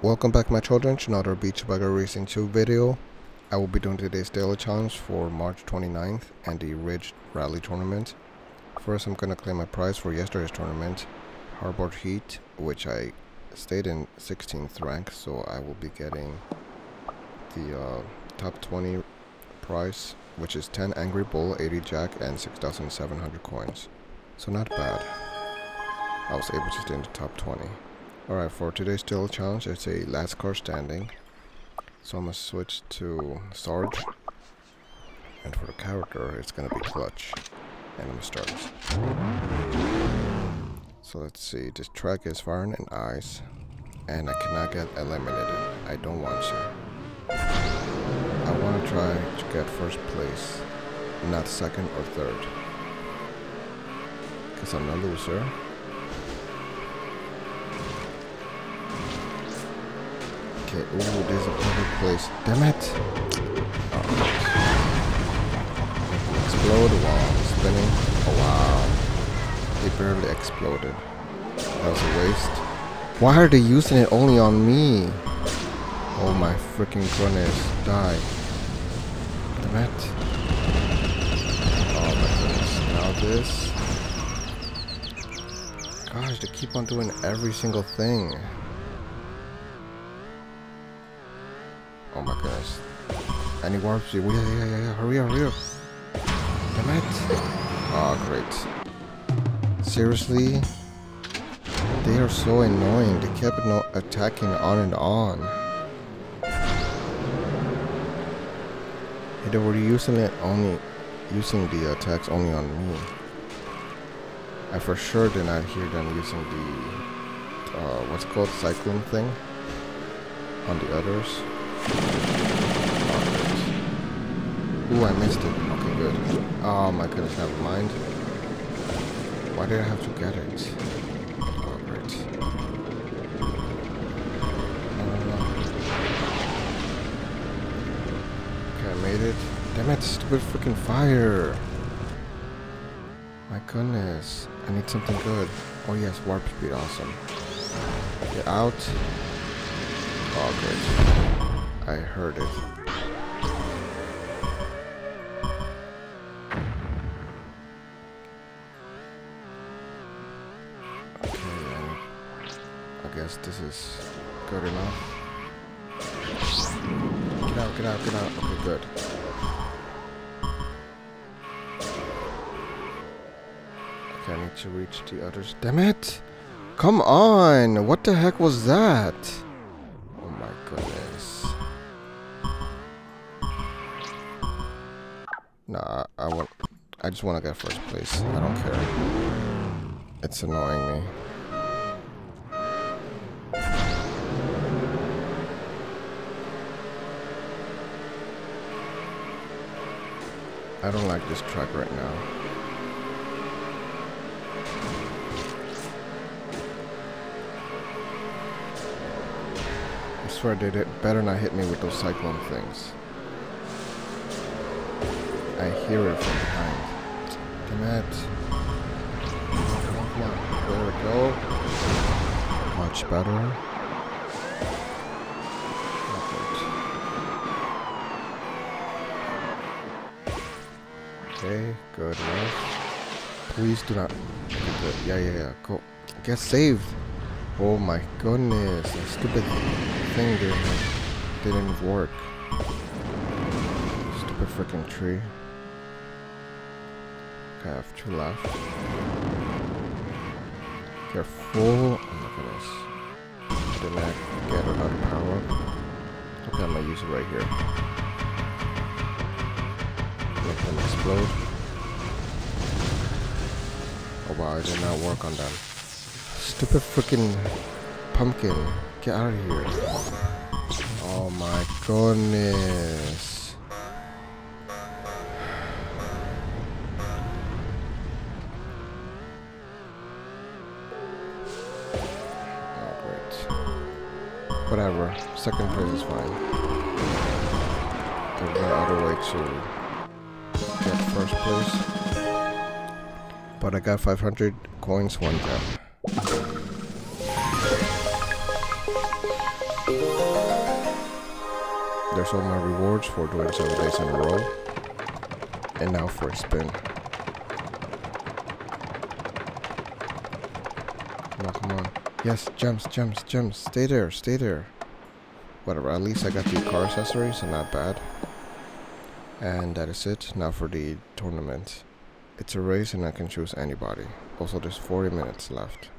Welcome back my children to another Beach Buggy Racing 2 video. I will be doing today's daily challenge for March 29th and the Ridge Rally Tournament. First I'm gonna claim my prize for yesterday's tournament, Harbor Heat, which I stayed in 16th rank, so I will be getting the uh, top 20 prize, which is 10 Angry Bull, 80 Jack, and 6,700 coins. So not bad. I was able to stay in the top 20. Alright, for today's daily challenge, it's a last car standing. So I'm gonna switch to Sarge. And for the character, it's gonna be Clutch. And I'm gonna start. So let's see, this track is firing in ice. And I cannot get eliminated. I don't want to. I want to try to get first place, not second or third. Because I'm a loser. Okay, ooh, there's a perfect place. Damn it! Oh. Explode while spinning. Oh wow. It barely exploded. That was a waste. Why are they using it only on me? Oh my freaking goodness. Die. Damn it. Oh my goodness. Now this. Gosh, they keep on doing every single thing. Oh my gosh. Any warps? Yeah, yeah, yeah, yeah. Hurry up, hurry up. Damn it. Oh, great. Seriously? They are so annoying. They kept no attacking on and on. They were using it only, using the attacks only on me. I for sure did not hear them using the, uh, what's called cyclone thing on the others. Ooh, I missed it. Okay, good. Oh my goodness, never mind. Why did I have to get it? Oh, great. Uh, okay, I made it. Damn it, stupid freaking fire. My goodness. I need something good. Oh yes, warp speed, awesome. Get out. Oh, good. I heard it. Okay, I guess this is good enough. Get out, get out, get out. Okay, good. Okay, I need to reach the others. Damn it! Come on! What the heck was that? Oh my goodness. Nah, I want. I just want to get first place. I don't care. It's annoying me. I don't like this track right now. I swear they did better not hit me with those cyclone things. I hear it from behind. Damn it. Come on, there we go. Much better. Okay, good enough. Please do not. Yeah, yeah, yeah. Go. Get saved. Oh my goodness. That stupid thing didn't, didn't work. Stupid freaking tree. Okay, I have two left. Careful. Oh my goodness. Did not get another power. Okay, I'm gonna use it right here. Make them explode. Oh wow, it did not work on them. Stupid freaking pumpkin. Get out of here. Oh my goodness. Whatever. Second place is fine. There's no other way to get first place. But I got 500 coins, one time. There's all my rewards for doing 7 days in a row. And now for a spin. Come on, come on. Yes, gems, gems, gems. Stay there, stay there. Whatever, at least I got the car accessories, so not bad. And that is it. Now for the tournament. It's a race and I can choose anybody. Also, there's 40 minutes left.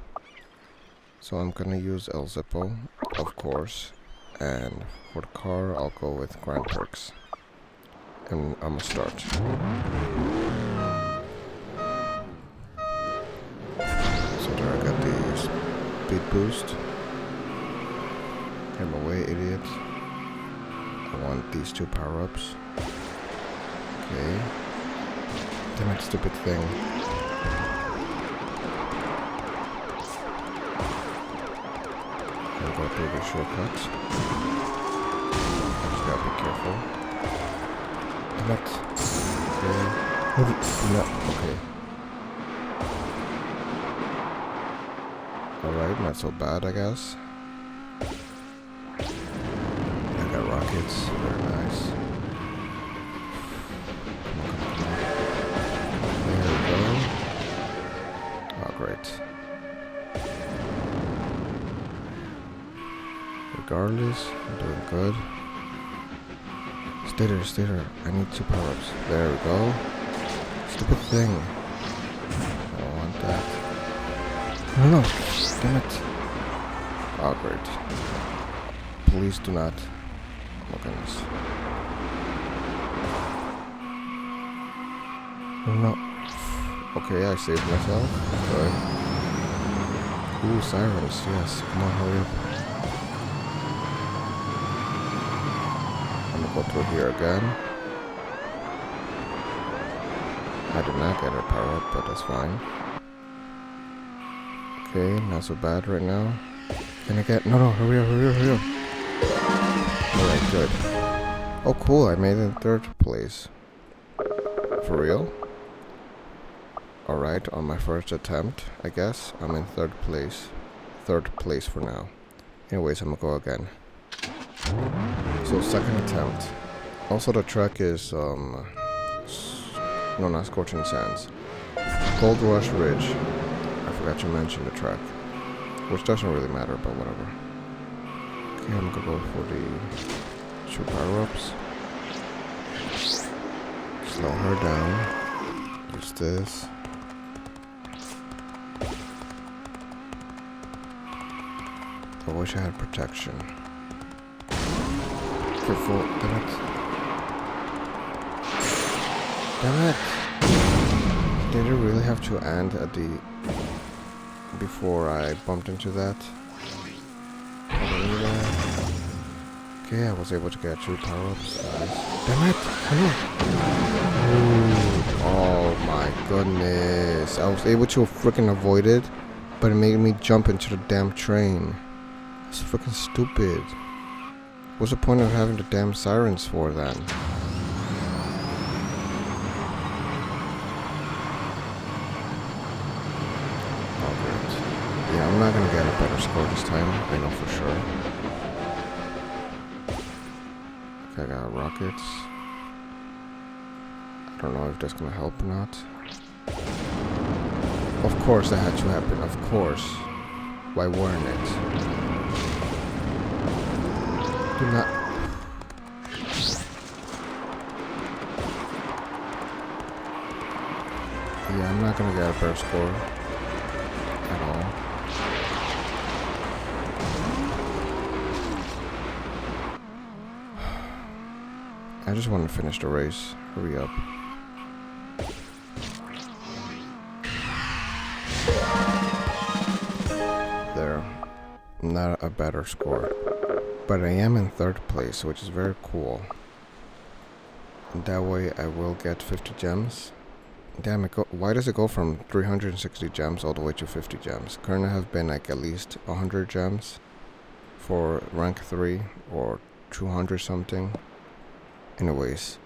So I'm gonna use El Zippo, of course. And for the car, I'll go with Grand Prix. And I'm gonna start. Boost. Him away, idiot. I want these two power-ups. Okay. Damn it, stupid thing. I'll go through the shortcuts. Just gotta be careful. Damn it. Okay. No, okay. Alright, not so bad, I guess. I got rockets, very nice. There we go. Oh, great. Regardless, I'm doing good. Stay there, stay there. I need two power-ups. There we go. Stupid thing. No, no. Damn it. Awkward. Please do not. Oh, my goodness. No. Okay, I saved myself. Good. Ooh, sirens. Yes. Come on, hurry up. I'm gonna go through here again. I did not get a power up, but that's fine. Okay, not so bad right now. Can I get... No, no, hurry up, hurry up, hurry up. Alright, good. Oh, cool, I made it in third place. For real? Alright, on my first attempt, I guess, I'm in third place. Third place for now. Anyways, I'm gonna go again. So, second attempt. Also, the track is, um... No, not Scorching Sands. Gold Rush Ridge. Forgot to mention the track. Which doesn't really matter, but whatever. Okay, I'm gonna go for the two power-ups. Slow her down. Use this. I wish I had protection. Careful, damn it. Damn it! Did it really have to end at the... before I bumped into that? Okay, I was able to get two power-ups. Nice. Damn it! Hello! Oh my goodness. I was able to freaking avoid it, but it made me jump into the damn train. It's freaking stupid. What's the point of having the damn sirens for then? Oh, great. Yeah, I'm not gonna get a better score this time. I know for sure. Okay, I got rockets. I don't know if that's gonna help or not. Of course that had to happen, of course. Why weren't it? Do not... Yeah, I'm not gonna get a better score. At all. I just want to finish the race. Hurry up. There. Not a better score. But I am in third place, which is very cool. That way I will get 50 gems. Damn it, why does it go from 360 gems all the way to 50 gems? Currently have been like at least 100 gems for rank 3 or 200 something. Anyways,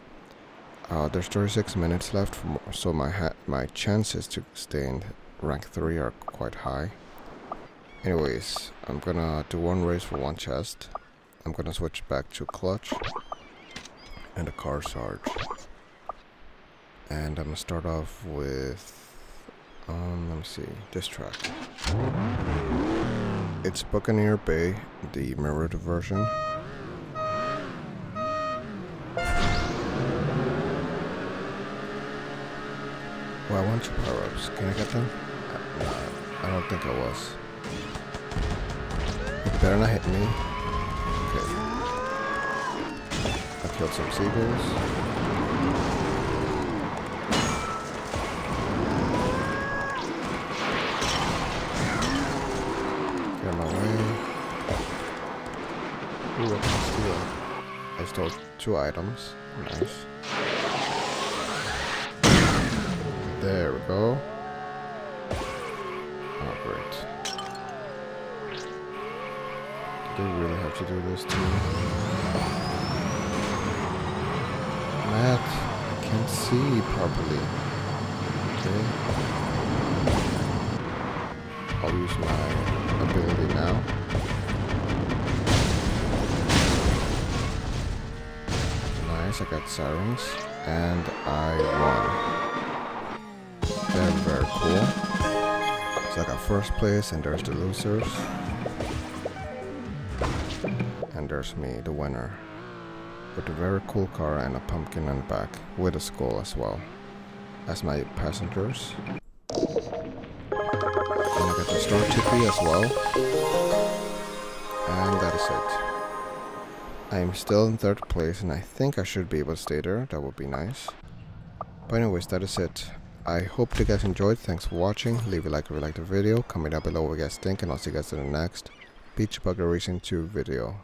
uh, there's 36 minutes left, so my my chances to stay in rank 3 are quite high. Anyways, I'm gonna do one race for one chest. I'm gonna switch back to clutch and the car sarge. And I'm gonna start off with um let me see this track. It's Buccaneer Bay, the mirrored version. Well, I want two power-ups. Can I get them? No, I don't think I was. It better not hit me. Okay. I killed some seagulls. Get in my way. Ooh, I can steal. I stole two items. Nice. There we go. Oh, great. Did they really have to do this to me? Matt, I can't see properly. Okay. I'll use my ability now. Nice, I got sirens. And I won. Very, very cool. So I got first place and there's the losers. And there's me, the winner. With a very cool car and a pumpkin on the back, with a skull as well. As my passengers. And I got the store tippy as well. And that is it. I'm still in third place and I think I should be able to stay there, that would be nice. But anyways, that is it. I hope you guys enjoyed, thanks for watching, leave a like if you liked the video, comment down below what you guys think and I'll see you guys in the next Beach Buggy Racing 2 video.